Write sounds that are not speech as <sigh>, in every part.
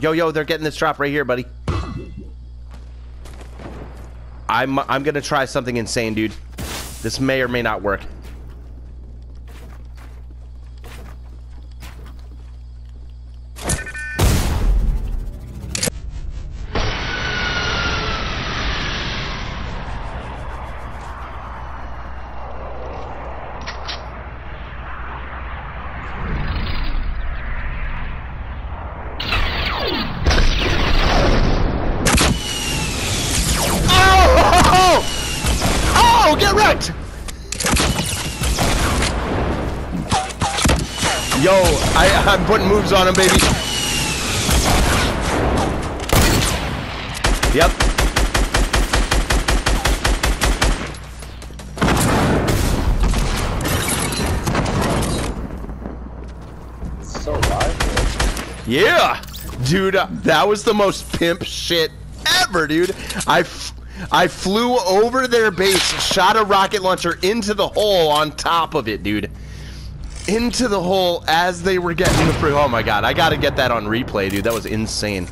Yo, yo, they're getting this drop right here, buddy. I'm I'm gonna try something insane, dude. This may or may not work. Get wrecked! Yo, I, I'm putting moves on him, baby. Yep. So lively. Yeah, dude, that was the most pimp shit ever, dude. I, f- I flew over their base, shot a rocket launcher into the hole on top of it, dude. Into the hole as they were getting the free. Oh my god, I gotta get that on replay, dude. That was insane.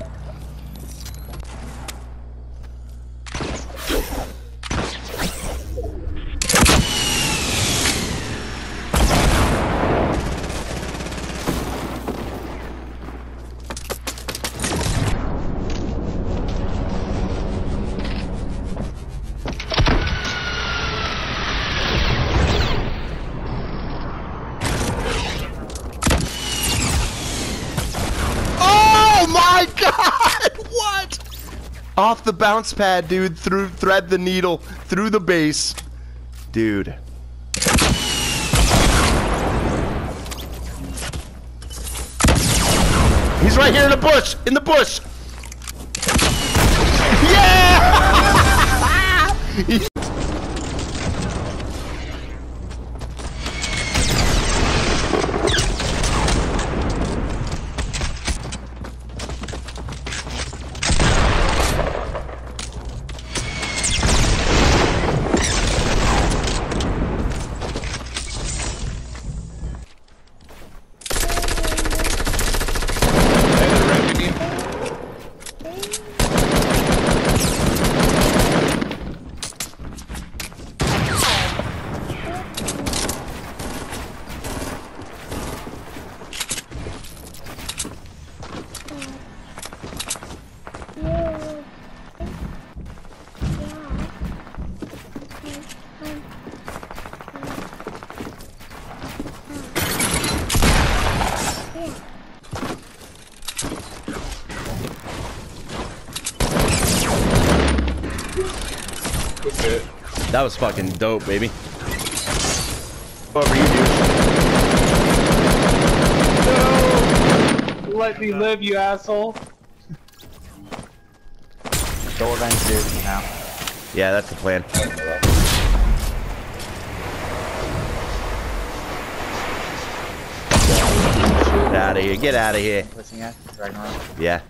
Off the bounce pad, dude. Through thread the needle through the base, dude. He's right here in the bush. In the bush. Yeah! <laughs> <laughs> That's. That was fucking dope, baby. Whatever you do. No! Let me live, you asshole. Go avenge Zeus now. Yeah, that's the plan. Get out of here. Get out of here. Listening at Ragnarok. Yeah.